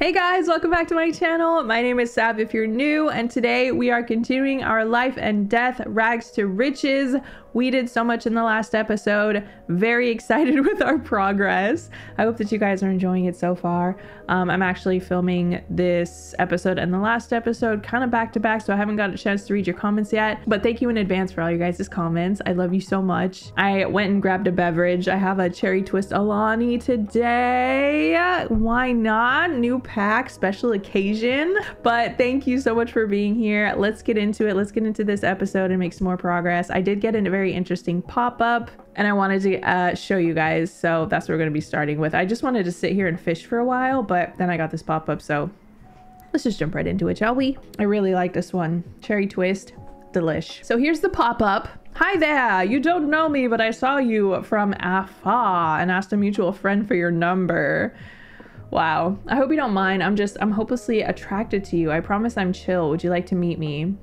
Hey guys, welcome back to my channel. My name is Sav if you're new, and today we are continuing our life and death rags to riches. We did so much in the last episode. Very excited with our progress. I hope that you guys are enjoying it so far. Um, I'm actually filming this episode and the last episode kind of back to back, so I haven't got a chance to read your comments yet. But thank you in advance for all you guys' comments. I love you so much. I went and grabbed a beverage. I have a cherry twist Alani today. Why not? New pack, special occasion. But thank you so much for being here. Let's get into it. Let's get into this episode and make some more progress. I did get a very interesting pop-up and I wanted to uh, show you guys. So that's what we're going to be starting with. I just wanted to sit here and fish for a while, but then I got this pop-up. So let's just jump right into it, shall we? I really like this one. Cherry twist. Delish. So here's the pop-up. Hi there, you don't know me, but I saw you from afar and asked a mutual friend for your number. Wow. I hope you don't mind. I'm just, I'm hopelessly attracted to you. I promise I'm chill. Would you like to meet me?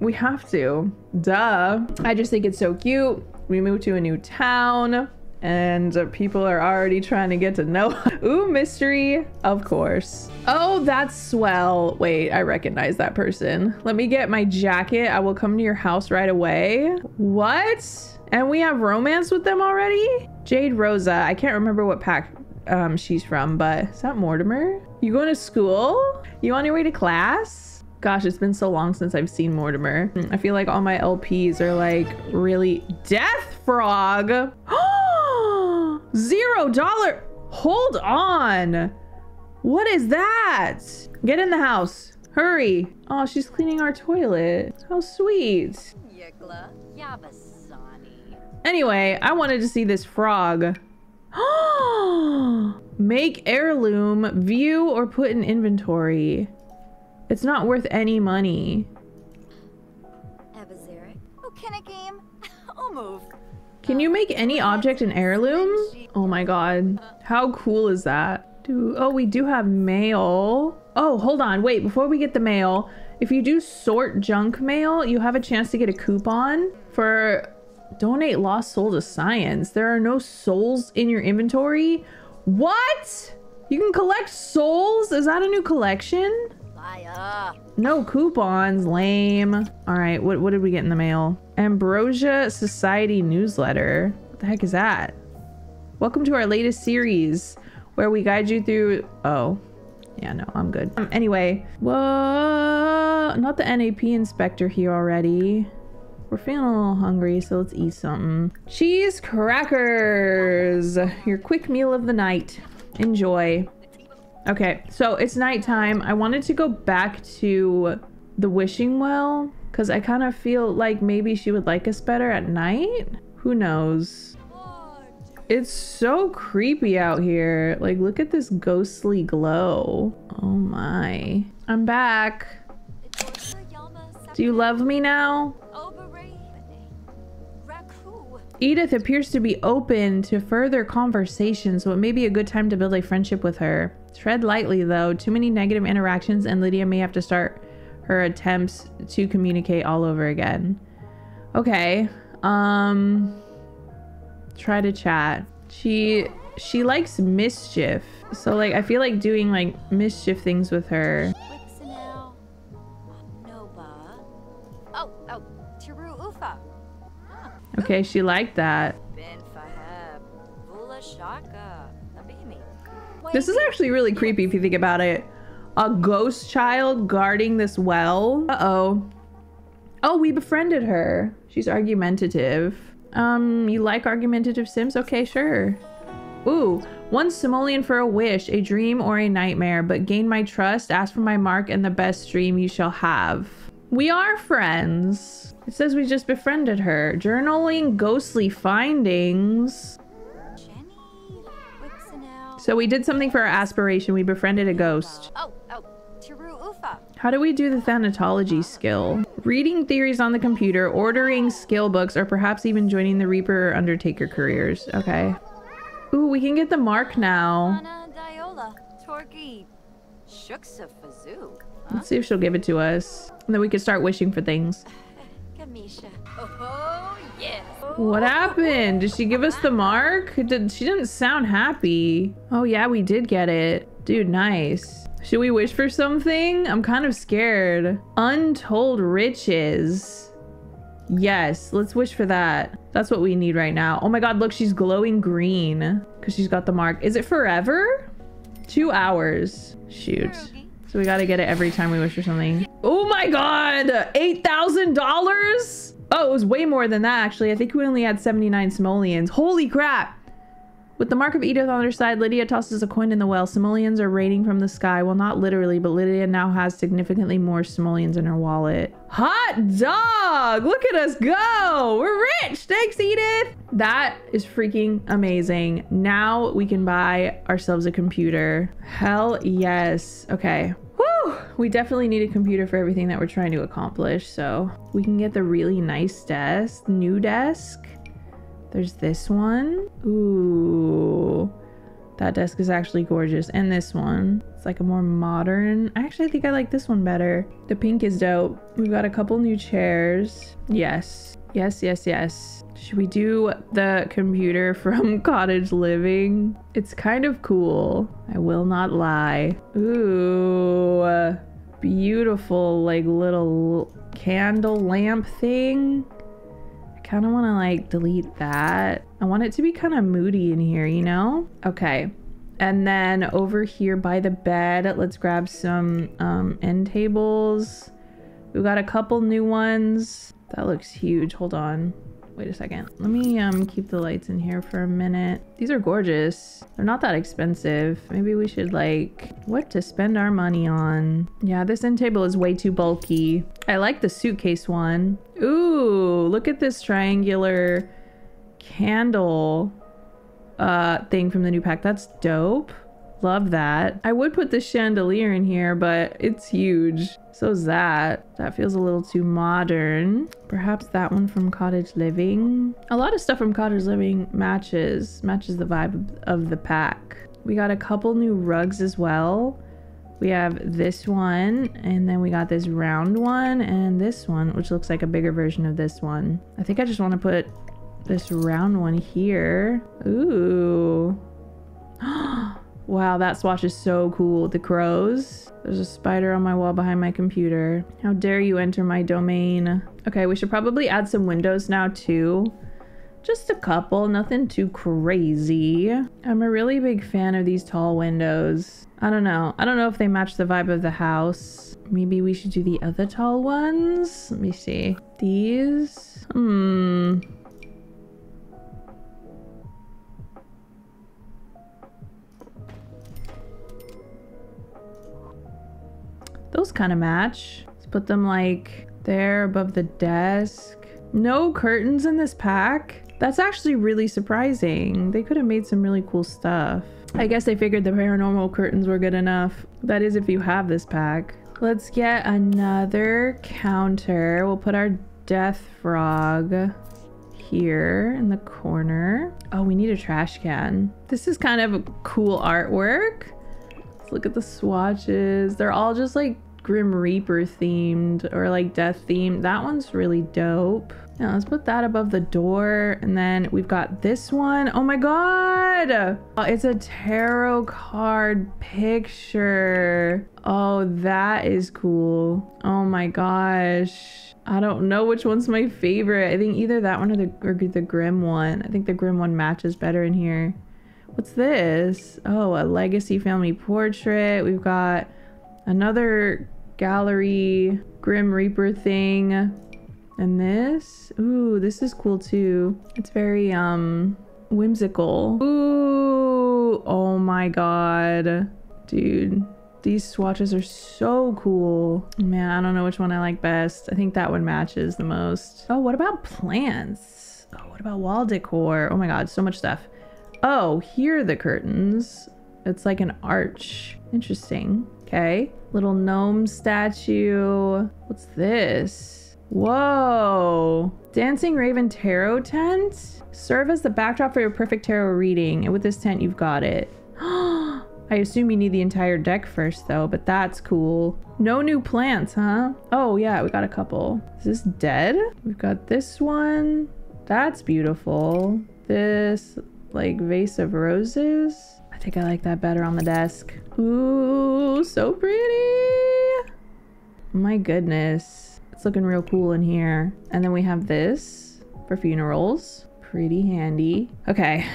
We have to. Duh. I just think it's so cute. We moved to a new town and people are already trying to get to know. Ooh, mystery. Of course. Oh, that's swell. Wait, I recognize that person. Let me get my jacket. I will come to your house right away. What? And we have romance with them already? Jade Rosa. I can't remember what pack um, she's from, but is that Mortimer? You going to school? You on your way to class? Gosh, it's been so long since I've seen Mortimer. I feel like all my LPs are like really Death Frog. Zero dollar. Hold on. What is that? Get in the house. Hurry. Oh, she's cleaning our toilet. How sweet. Anyway, I wanted to see this frog. Make heirloom, view, or put in inventory. It's not worth any money. Can you make any object an heirloom? Oh my god. How cool is that? Do oh, we do have mail. Oh, hold on. Wait, before we get the mail, if you do sort junk mail, you have a chance to get a coupon for donate lost soul to science. There are no souls in your inventory. What? You can collect souls? Is that a new collection? No coupons, lame. All right, what, what did we get in the mail? Ambrosia Society newsletter. What the heck is that? Welcome to our latest series where we guide you through... Oh, yeah, no, I'm good. Um, anyway, whoa, not the NAP inspector here already. We're feeling a little hungry, so let's eat something. Cheese crackers, your quick meal of the night. Enjoy. Okay, so it's nighttime. I wanted to go back to the wishing well because I kind of feel like maybe she would like us better at night. Who knows? It's so creepy out here. Like, look at this ghostly glow. Oh my. I'm back. Do you love me now? Edith appears to be open to further conversation, so it may be a good time to build a friendship with her. Tread lightly, though. Too many negative interactions, and Lydia may have to start her attempts to communicate all over again. Okay. Um. Try to chat. She she likes mischief, so like I feel like doing like mischief things with her. Okay, she liked that. This is actually really creepy if you think about it. A ghost child guarding this well. Uh-oh. Oh, we befriended her. She's argumentative. Um, you like argumentative sims? Okay, sure. Ooh, one simoleon for a wish, a dream or a nightmare, but gain my trust, ask for my mark, and the best dream you shall have. We are friends. It says we just befriended her. Journaling ghostly findings. So we did something for our aspiration. We befriended a ghost. Oh, oh, How do we do the thanatology skill? Reading theories on the computer, ordering skill books, or perhaps even joining the Reaper or Undertaker careers. Okay. Ooh, we can get the mark now. Let's see if she'll give it to us. And then we can start wishing for things. What happened? Did she give us the mark? Did she didn't sound happy? Oh yeah, we did get it. Dude, nice. Should we wish for something? I'm kind of scared. Untold riches. Yes, let's wish for that. That's what we need right now. Oh my god, look, she's glowing green because she's got the mark. Is it forever? Two hours. Shoot. So we gotta get it every time we wish for something. Oh my god! $8,000? Oh, it was way more than that, actually. I think we only had 79 simoleons. Holy crap! With the mark of Edith on her side, Lydia tosses a coin in the well. Simoleons are raining from the sky. Well, not literally, but Lydia now has significantly more simoleons in her wallet. Hot dog! Look at us go! We're rich! Thanks, Edith! That is freaking amazing. Now we can buy ourselves a computer. Hell yes. Okay. We definitely need a computer for everything that we're trying to accomplish, so we can get the really nice desk, new desk. There's this one. Ooh. That desk is actually gorgeous. And this one. It's like a more modern. I actually, think I like this one better. The pink is dope. We've got a couple new chairs. Yes. Yes, yes, yes. Should we do the computer from Cottage Living? It's kind of cool. I will not lie. Ooh. Beautiful, like little candle lamp thing I kind of want to like delete that. I want it to be kind of moody in here, you know? Okay. And then over here by the bed, let's grab some um, end tables. We've got a couple new ones. That looks huge. Hold on. Wait a second. Let me um keep the lights in here for a minute. These are gorgeous. They're not that expensive. Maybe we should like what to spend our money on. Yeah, this end table is way too bulky. I like the suitcase one. Ooh, look at this triangular candle uh thing from the new pack. That's dope. Love that. I would put the chandelier in here, but it's huge. So is that. That feels a little too modern. Perhaps that one from Cottage Living. A lot of stuff from Cottage Living matches, matches the vibe of the pack. We got a couple new rugs as well. We have this one, and then we got this round one, and this one, which looks like a bigger version of this one. I think I just want to put this round one here. Ooh. Wow, that swatch is so cool. The crows. There's a spider on my wall behind my computer. How dare you enter my domain? Okay, we should probably add some windows now too. Just a couple, nothing too crazy. I'm a really big fan of these tall windows. I don't know. I don't know if they match the vibe of the house. Maybe we should do the other tall ones. Let me see. These? Hmm. Those kind of match. Let's put them like there above the desk. No curtains in this pack. That's actually really surprising. They could have made some really cool stuff. I guess they figured the paranormal curtains were good enough. That is if you have this pack. Let's get another counter. We'll put our death frog here in the corner. Oh, we need a trash can. This is kind of a cool artwork. Let's look at the swatches. They're all just like Grim Reaper themed or like death themed. That one's really dope. Now let's put that above the door. And then we've got this one. Oh my God. Oh, it's a tarot card picture. Oh, that is cool. Oh my gosh. I don't know which one's my favorite. I think either that one or the, or the Grim one. I think the Grim one matches better in here. What's this? Oh, a legacy family portrait. We've got another gallery Grim Reaper thing. And this, ooh, this is cool too. It's very um whimsical. Ooh, oh my god. Dude, these swatches are so cool. Man, I don't know which one I like best. I think that one matches the most. Oh, what about plants? Oh, what about wall decor? Oh my god, so much stuff. Oh, here are the curtains. It's like an arch. Interesting. Okay. Little gnome statue. What's this? Whoa. Dancing Raven Tarot tent? Serve as the backdrop for your perfect tarot reading. And with this tent, you've got it. I assume you need the entire deck first though, but that's cool. No new plants, huh? Oh yeah, we got a couple. Is this dead? We've got this one. That's beautiful. This like vase of roses. I think I like that better on the desk. Ooh, so pretty. My goodness. It's looking real cool in here. And then we have this for funerals. Pretty handy. Okay,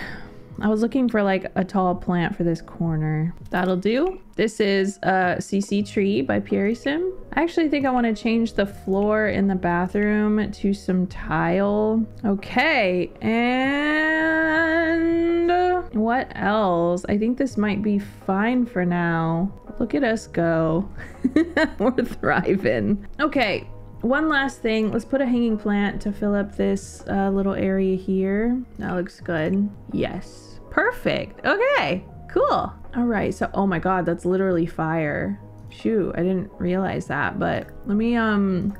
I was looking for like a tall plant for this corner. That'll do. This is a CC Tree by Pierisim. I actually think I want to change the floor in the bathroom to some tile. Okay, and what else? I think this might be fine for now. Look at us go. We're thriving. Okay, one last thing. Let's put a hanging plant to fill up this uh, little area here. That looks good. Yes. Perfect. Okay, cool. All right, so, oh my God, that's literally fire. Shoot, I didn't realize that, but let me, um,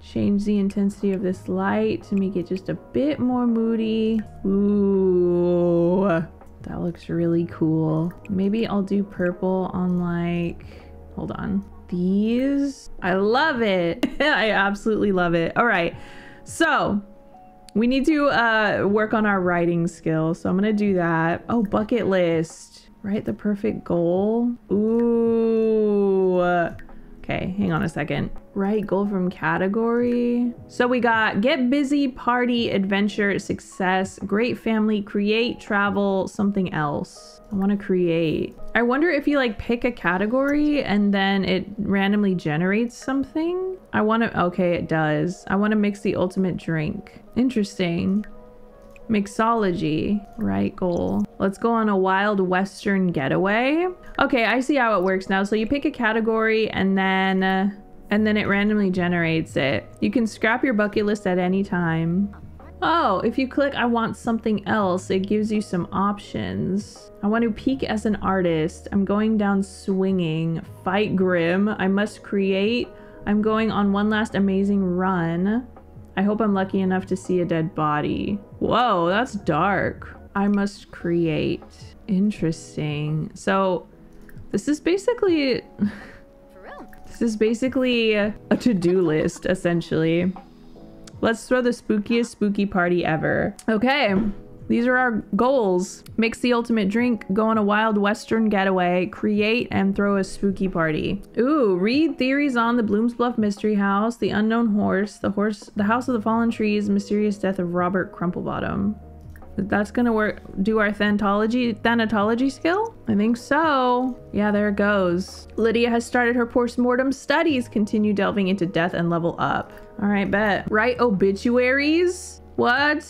change the intensity of this light to make it just a bit more moody. Ooh, that looks really cool. Maybe I'll do purple on like, hold on, these. I love it. I absolutely love it. All right, so we need to uh, work on our writing skills. So I'm to do that. Oh, bucket list. Write the perfect goal. Ooh. Okay, hang on a second. Right goal from category. So we got get busy, party, adventure, success, great family, create, travel, something else. I want to create. I wonder if you like pick a category and then it randomly generates something. I want to, okay, it does. I want to mix the ultimate drink. Interesting. Mixology, right goal. Let's go on a wild western getaway. Okay, I see how it works now. So you pick a category and then uh, and then it randomly generates it. You can scrap your bucket list at any time. Oh, if you click I want something else, it gives you some options. I want to peak as an artist. I'm going down swinging. Fight grim. I must create. I'm going on one last amazing run. I hope I'm lucky enough to see a dead body. Whoa, that's dark. I must create. Interesting. So this is basically this is basically a to-do list essentially. Let's throw the spookiest spooky party ever. Okay. These are our goals. Mix the ultimate drink, go on a wild western getaway, create and throw a spooky party. Ooh, read theories on the Bloomsbluff Mystery House, the unknown horse, the horse, the house of the fallen trees, mysterious death of Robert Crumplebottom. That's gonna work. Do our thanatology thanatology skill? I think so. Yeah, there it goes. Lydia has started her postmortem studies. Continue delving into death and level up. All right, bet. Write obituaries. What?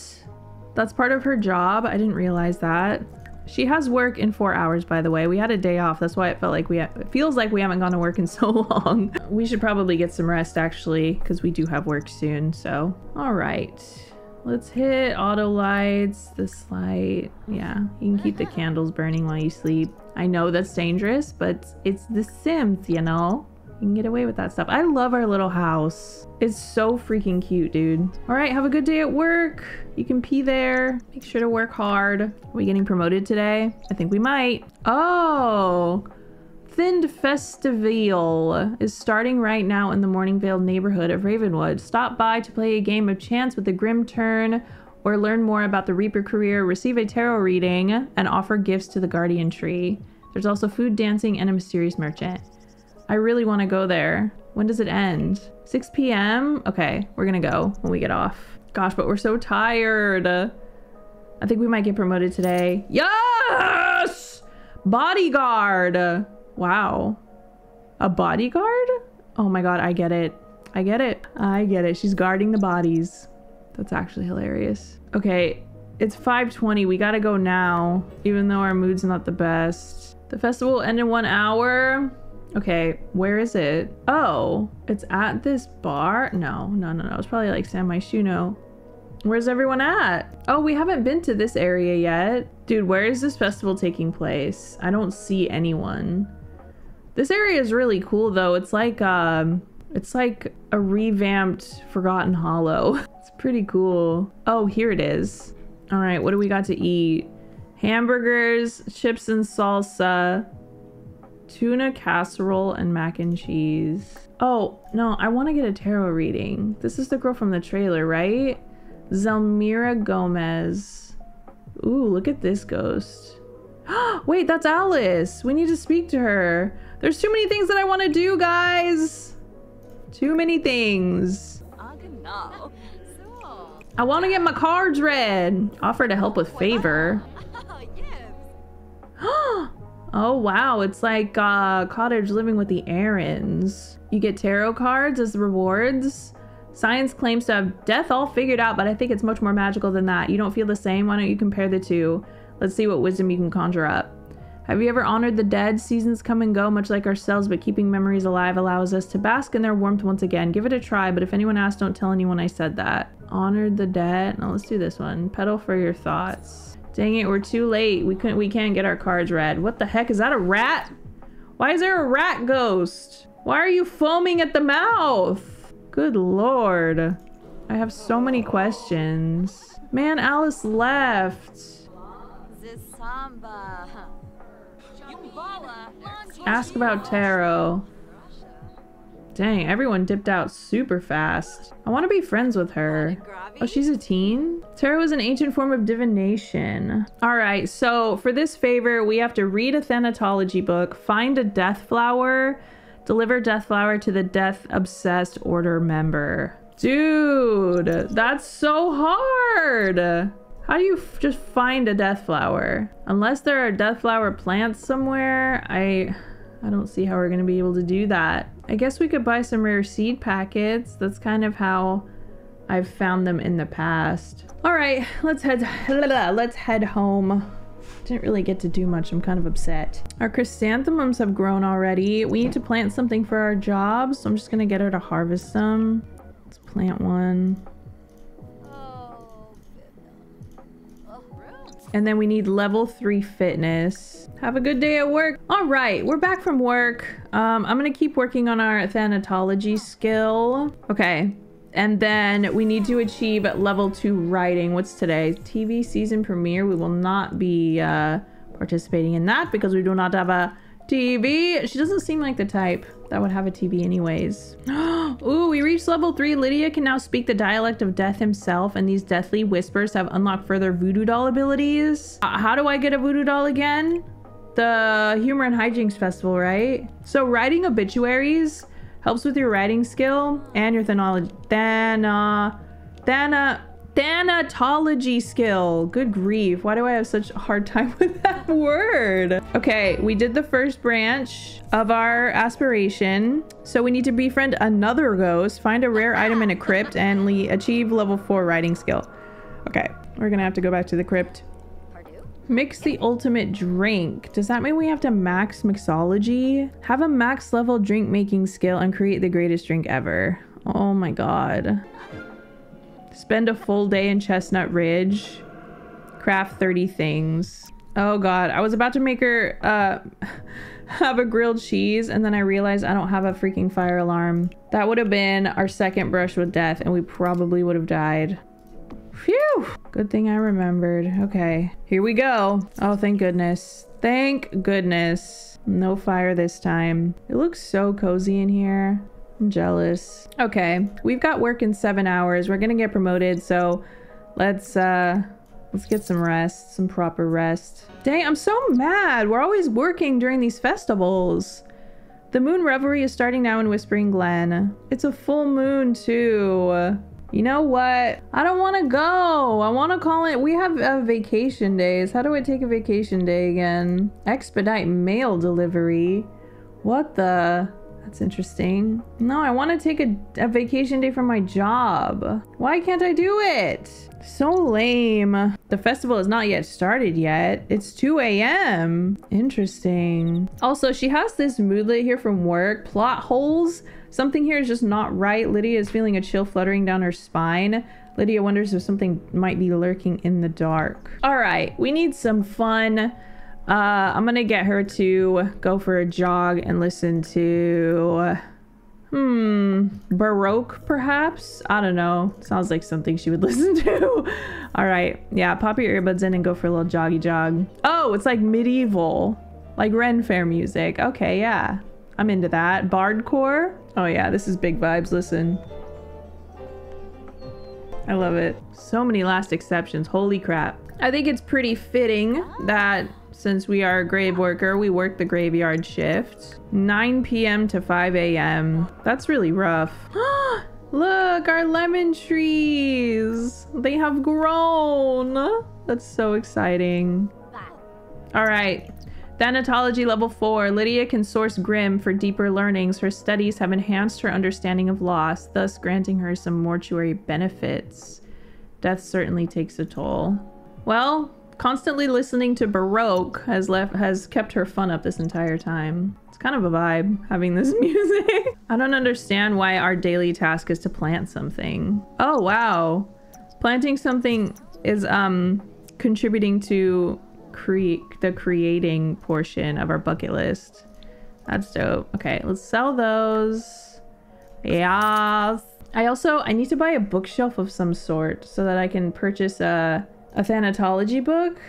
That's part of her job. I didn't realize that. She has work in four hours, by the way. We had a day off. That's why it felt like we, it feels like we haven't gone to work in so long. We should probably get some rest actually, because we do have work soon. So, all right. Let's hit auto lights, this light. Yeah, you can keep the uh-huh. candles burning while you sleep. I know that's dangerous, but it's The Sims, you know? You can get away with that stuff. I love our little house. It's so freaking cute, dude. All right, have a good day at work. You can pee there. Make sure to work hard. Are we getting promoted today? I think we might. Oh, Thinned Festival is starting right now in the Morningvale neighborhood of Ravenwood. Stop by to play a game of chance with the Grim Turn or learn more about the Reaper career, receive a tarot reading, and offer gifts to the Guardian Tree. There's also food, dancing, and a mysterious merchant. I really want to go there. When does it end? 6 p.m.? Okay, we're gonna go when we get off. Gosh, but we're so tired. I think we might get promoted today. Yes! Bodyguard! Wow. A bodyguard? Oh my god, I get it. I get it. I get it. She's guarding the bodies. That's actually hilarious. Okay, it's 5.20. We gotta go now, even though our mood's not the best. The festival will end in one hour. Okay, where is it? Oh, it's at this bar? No, no, no, no. It's probably like San Myshuno. Where's everyone at? Oh, we haven't been to this area yet. Dude, where is this festival taking place? I don't see anyone. This area is really cool though. It's like um it's like a revamped Forgotten Hollow. It's pretty cool. Oh, here it is. All right, what do we got to eat? Hamburgers, chips and salsa, tuna casserole, and mac and cheese. Oh, no, I want to get a tarot reading. This is the girl from the trailer, right? Zelmira Gomez. Ooh, look at this ghost. Wait, that's Alice. We need to speak to her. There's too many things that I want to do, guys. Too many things. I want to get my cards read. Offer to help with favor. Oh wow, it's like uh, cottage living with the errands. You get tarot cards as rewards. Science claims to have death all figured out, but I think it's much more magical than that. You don't feel the same? Why don't you compare the two? Let's see what wisdom you can conjure up. Have you ever honored the dead? Seasons come and go, much like ourselves, but keeping memories alive allows us to bask in their warmth once again. Give it a try, but if anyone asks, don't tell anyone I said that. Honored the dead. Now let's do this one. Petal for your thoughts. Dang it, we're too late. We couldn't. We can't get our cards read. What the heck is that? A rat? Why is there a rat ghost? Why are you foaming at the mouth? Good lord. I have so many questions. Man, Alice left. Zisamba. Ask about tarot. Dang, everyone dipped out super fast. I want to be friends with her. Oh, she's a teen? Tarot is an ancient form of divination. All right, so for this favor, we have to read a thanatology book, find a death flower, deliver death flower to the death obsessed order member. Dude, that's so hard. How do you just find a death flower? Unless there are death flower plants somewhere, I I don't see how we're going to be able to do that. I guess we could buy some rare seed packets. That's kind of how I've found them in the past. All right, let's head let's head home. Didn't really get to do much. I'm kind of upset. Our chrysanthemums have grown already. We need to plant something for our jobs. So I'm just going to get her to harvest some. Let's plant one. And then we need level three fitness. Have a good day at work. All right, we're back from work. Um, I'm gonna keep working on our thanatology skill. Okay, and then we need to achieve level two writing. What's today? TV season premiere. We will not be uh, participating in that because we do not have a TV. She doesn't seem like the type that would have a TV anyways. Ooh, we reached level three. Lydia can now speak the dialect of death himself, and these deathly whispers have unlocked further voodoo doll abilities. Uh, how do I get a voodoo doll again? The Humor and Hijinks Festival, right? So writing obituaries helps with your writing skill and your thanology. Thana, thana, thanatology skill. Good grief. Why do I have such a hard time with that word? Okay, we did the first branch of our aspiration. So we need to befriend another ghost, find a rare item in a crypt, and le- achieve level four writing skill. Okay, we're gonna have to go back to the crypt. Mix the ultimate drink. Does that mean we have to max mixology? Have a max level drink making skill and create the greatest drink ever. Oh my god. Spend a full day in Chestnut Ridge. Craft 30 things. Oh god, I was about to make her uh have a grilled cheese and then I realized I don't have a freaking fire alarm. That would have been our second brush with death and we probably would have died. Phew! Good thing I remembered. Okay, here we go. Oh, thank goodness. Thank goodness. No fire this time. It looks so cozy in here. I'm jealous. Okay, we've got work in seven hours. We're gonna get promoted, so let's uh let's get some rest, some proper rest. Dang, I'm so mad. We're always working during these festivals. The moon revelry is starting now in Whispering Glen. It's a full moon too. You know what? I don't want to go. I want to call it. We have uh, vacation days. How do I take a vacation day again? Expedite mail delivery. What the? That's interesting. No, I want to take a, a vacation day from my job. Why can't I do it? So lame. The festival is not yet started yet. It's 2 a.m. Interesting. Also, she has this moodlet here from work. Plot holes. Something here is just not right. Lydia is feeling a chill fluttering down her spine. Lydia wonders if something might be lurking in the dark. All right, we need some fun. Uh, I'm gonna get her to go for a jog and listen to. Hmm, Baroque perhaps? I don't know. Sounds like something she would listen to. All right. Yeah, pop your earbuds in and go for a little joggy jog. Oh, it's like medieval. Like Ren Fair music. Okay, yeah. I'm into that. Bardcore? Oh yeah, this is big vibes. Listen. I love it. So many last exceptions. Holy crap. I think it's pretty fitting that since we are a grave worker, we work the graveyard shift. 9 p.m. to 5 a.m. That's really rough. Look, our lemon trees. They have grown. That's so exciting. All right. Thanatology level 4. Lydia can source Grim for deeper learnings. Her studies have enhanced her understanding of loss, thus granting her some mortuary benefits. Death certainly takes a toll. Well, constantly listening to Baroque has left has kept her fun up this entire time. It's kind of a vibe having this music. I don't understand why our daily task is to plant something. Oh wow. Planting something is um contributing to create the creating portion of our bucket list. That's dope. Okay, let's sell those. Yeah. I also I need to buy a bookshelf of some sort so that I can purchase a a thanatology book.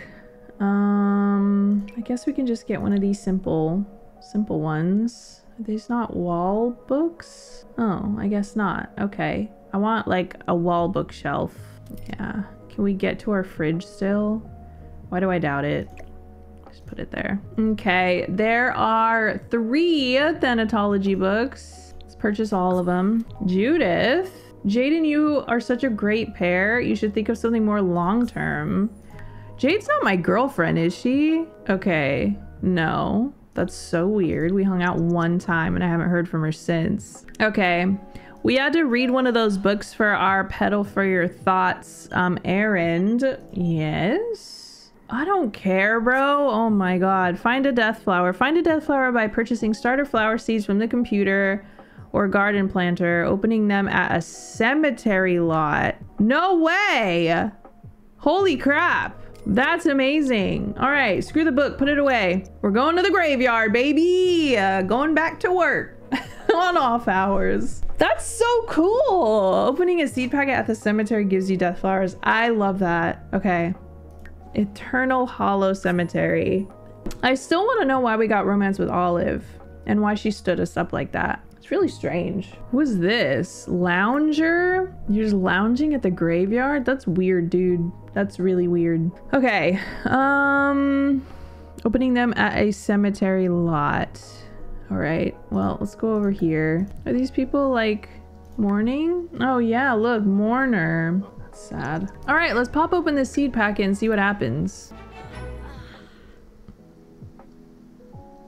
Um, I guess we can just get one of these simple simple ones. Are these not wall books? Oh, I guess not. Okay. I want like a wall bookshelf. Yeah. Can we get to our fridge still? Why do I doubt it? Just put it there. Okay, there are three Thanatology books. Let's purchase all of them. Judith, Jade and you are such a great pair. You should think of something more long term. Jade's not my girlfriend, is she? Okay, no. That's so weird. We hung out one time and I haven't heard from her since. Okay. We had to read one of those books for our petal for your thoughts um errand. Yes. I don't care, bro. Oh my god. Find a death flower. Find a death flower by purchasing starter flower seeds from the computer or garden planter, opening them at a cemetery lot. No way! Holy crap. That's amazing. All right, screw the book, put it away. We're going to the graveyard, baby. Uh, going back to work on off hours. That's so cool. Opening a seed packet at the cemetery gives you death flowers. I love that. Okay. Eternal Hollow Cemetery. I still want to know why we got romance with Olive and why she stood us up like that. It's really strange. Who is this? Lounger? You're just lounging at the graveyard? That's weird, dude. That's really weird. Okay. Um opening them at a cemetery lot. All right. Well, let's go over here. Are these people like mourning? Oh yeah, look, mourner. Sad. All right, let's pop open this seed packet and see what happens.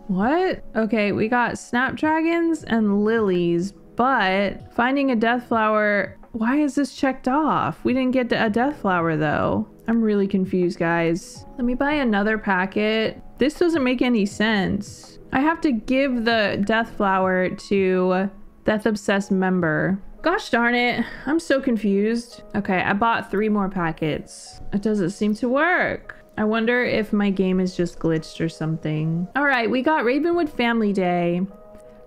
What? Okay, we got snapdragons and lilies, but finding a death flower, why is this checked off? We didn't get a death flower though. I'm really confused, guys. Let me buy another packet. This doesn't make any sense. I have to give the death flower to Death Obsessed member. Gosh darn it. I'm so confused. Okay, I bought three more packets. It doesn't seem to work. I wonder if my game is just glitched or something. All right, we got Ravenwood Family Day.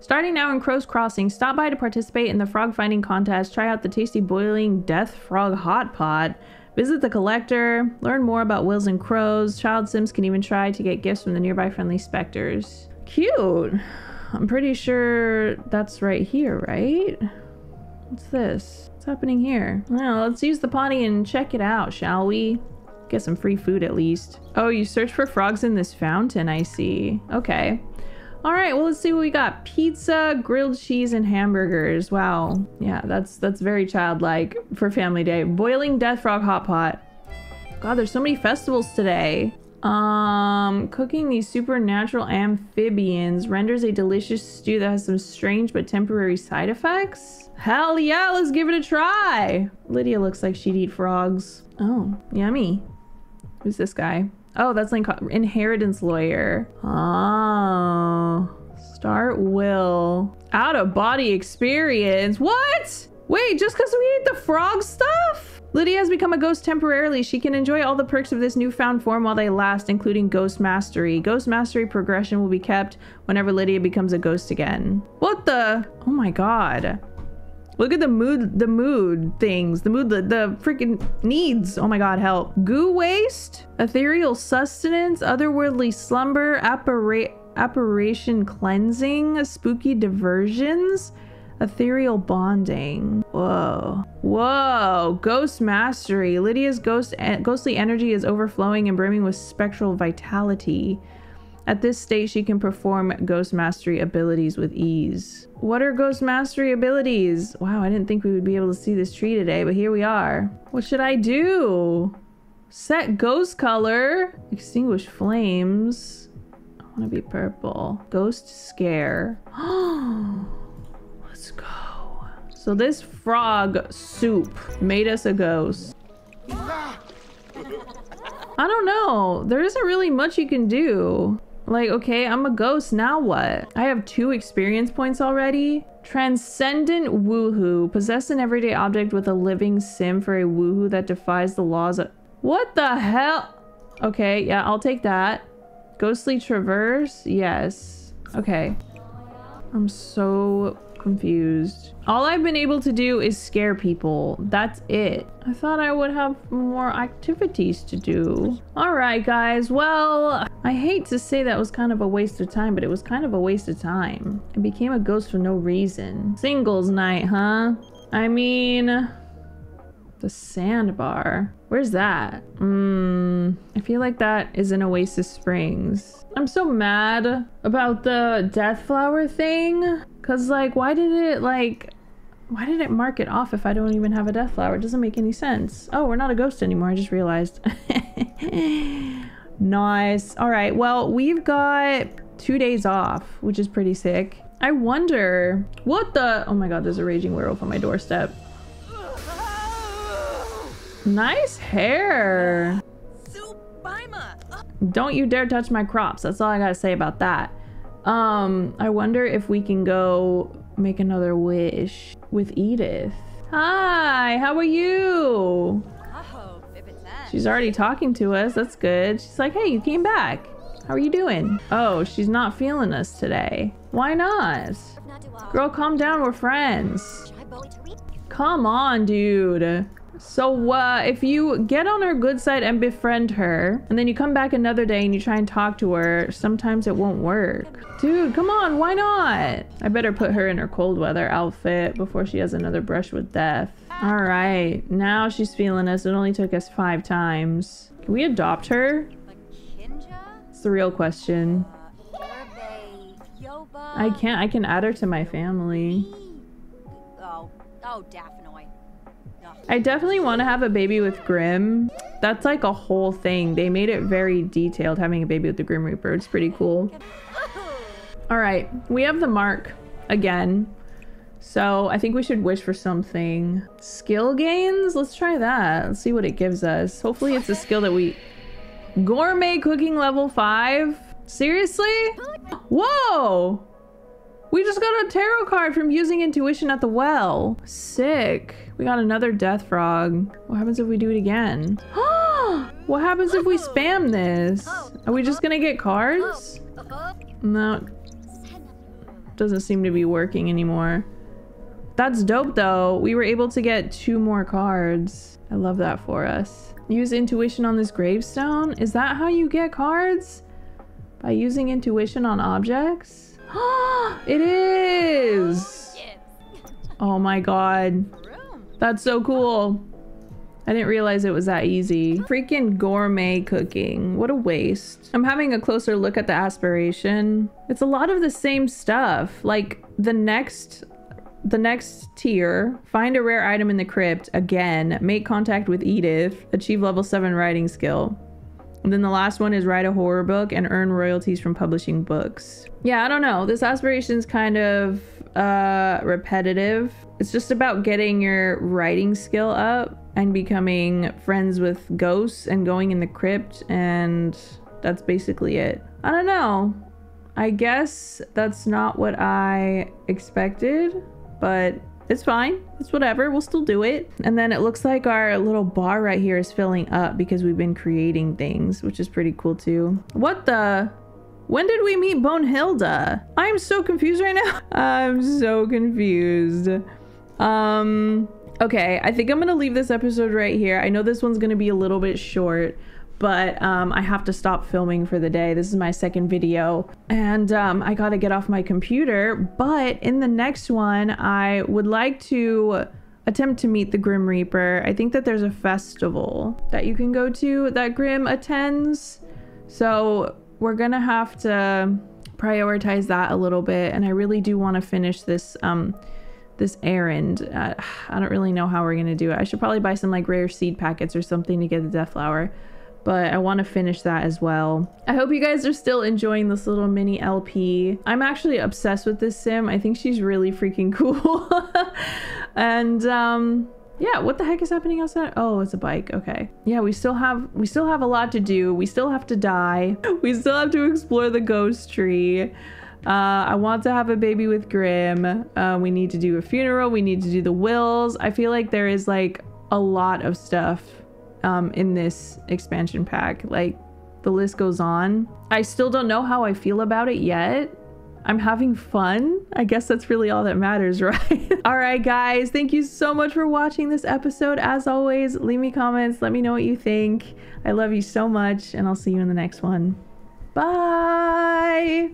Starting now in Crow's Crossing, stop by to participate in the frog finding contest, try out the tasty boiling death frog hot pot, visit the collector, learn more about wills and crows. Child Sims can even try to get gifts from the nearby friendly specters. Cute. I'm pretty sure that's right here, right? What's this? What's happening here? Well, let's use the potty and check it out, shall we? Get some free food at least. Oh, you search for frogs in this fountain, I see. Okay. All right, well, let's see what we got. Pizza, grilled cheese, and hamburgers. Wow. Yeah, that's that's very childlike for family day. Boiling death frog hot pot. God, there's so many festivals today. Um, cooking these supernatural amphibians renders a delicious stew that has some strange but temporary side effects. Hell yeah, let's give it a try. Lydia looks like she'd eat frogs. Oh, yummy. Who's this guy? Oh, that's like inheritance lawyer. Oh, start will. Out of body experience. What? Wait, just because we ate the frog stuff? Lydia has become a ghost temporarily. She can enjoy all the perks of this newfound form while they last, including Ghost Mastery. Ghost Mastery progression will be kept whenever Lydia becomes a ghost again. What the? Oh my god. Look at the mood, the mood things, the mood, the, the freaking needs. Oh my god, help. Goo waste, ethereal sustenance, otherworldly slumber, appara- apparition cleansing, spooky diversions, ethereal bonding. Whoa. Whoa. Ghost mastery. Lydia's ghost ghostly energy is overflowing and brimming with spectral vitality. At this state, she can perform Ghost Mastery abilities with ease. What are Ghost Mastery abilities? Wow, I didn't think we would be able to see this tree today, but here we are. What should I do? Set ghost color. Extinguish flames. I want to be purple. Ghost scare. Let's go. So this frog soup made us a ghost. I don't know. There isn't really much you can do. Like, okay, I'm a ghost, now what? I have two experience points already. Transcendent Woohoo. Possess an everyday object with a living sim for a woohoo that defies the laws of... What the hell? Okay, yeah, I'll take that. Ghostly Traverse? Yes. Okay. I'm so confused. All I've been able to do is scare people. That's it. I thought I would have more activities to do. All right, guys. Well, I hate to say that was kind of a waste of time, but it was kind of a waste of time. I became a ghost for no reason. Singles night, huh? I mean... The sandbar. Where's that? Mmm. I feel like that is in Oasis Springs. I'm so mad about the death flower thing. Cause like, why did it like, why did it mark it off if I don't even have a death flower? It doesn't make any sense. Oh, we're not a ghost anymore. I just realized. nice. All right. Well, we've got two days off, which is pretty sick. I wonder what the, oh my God, there's a raging werewolf on my doorstep. Nice hair. Don't you dare touch my crops. That's all I gotta say about that. Um, I wonder if we can go make another wish with Edith. Hi, how are you? She's already talking to us. That's good. She's like, hey, you came back. How are you doing? Oh, she's not feeling us today. Why not? Girl, calm down. We're friends. Come on, dude. So uh, if you get on her good side and befriend her, and then you come back another day and you try and talk to her, sometimes it won't work. Dude, come on, why not? I better put her in her cold weather outfit before she has another brush with death. All right, now she's feeling us. It only took us five times. Can we adopt her? It's the real question. I can't. I can add her to my family. Oh, oh, Daphne. I definitely want to have a baby with Grim. That's like a whole thing. They made it very detailed having a baby with the Grim Reaper. It's pretty cool. All right, we have the mark again. So I think we should wish for something. Skill gains? Let's try that. Let's see what it gives us. Hopefully it's a skill that we... Gourmet cooking level 5? Seriously? Whoa! We just got a tarot card from using intuition at the well. Sick. We got another death frog. What happens if we do it again? what happens if we spam this? Are we just gonna get cards? No. Doesn't seem to be working anymore. That's dope though. We were able to get two more cards. I love that for us. Use intuition on this gravestone? Is that how you get cards? By using intuition on objects? it is! Oh my god. That's so cool. I didn't realize it was that easy. Freaking gourmet cooking. What a waste. I'm having a closer look at the aspiration. It's a lot of the same stuff. Like the next the next tier, find a rare item in the crypt again, make contact with Edith, achieve level 7 writing skill. And then the last one is write a horror book and earn royalties from publishing books. Yeah, I don't know. This aspiration's kind of uh, repetitive. It's just about getting your writing skill up and becoming friends with ghosts and going in the crypt, and that's basically it. I don't know. I guess that's not what I expected, but it's fine. It's whatever. We'll still do it. And then it looks like our little bar right here is filling up because we've been creating things, which is pretty cool too. What the? When did we meet Bonehilda? I'm so confused right now. I'm so confused. Um, okay, I think I'm gonna leave this episode right here. I know this one's gonna be a little bit short, but um, I have to stop filming for the day. This is my second video, and um, I gotta get off my computer. But in the next one, I would like to attempt to meet the Grim Reaper. I think that there's a festival that you can go to that Grim attends. So we're gonna have to prioritize that a little bit, and I really do want to finish this um, this errand. Uh, I don't really know how we're gonna do it. I should probably buy some like rare seed packets or something to get the death flower. But I want to finish that as well. I hope you guys are still enjoying this little mini LP. I'm actually obsessed with this sim. I think she's really freaking cool. and um, yeah, what the heck is happening outside? Oh, it's a bike. Okay. Yeah, we still have we still have a lot to do. We still have to die. We still have to explore the ghost tree. Uh, I want to have a baby with Grim. Uh, we need to do a funeral. We need to do the wills. I feel like there is like a lot of stuff um, in this expansion pack. Like the list goes on. I still don't know how I feel about it yet. I'm having fun. I guess that's really all that matters, right? all right, guys. Thank you so much for watching this episode. As always, leave me comments. Let me know what you think. I love you so much, and I'll see you in the next one. Bye.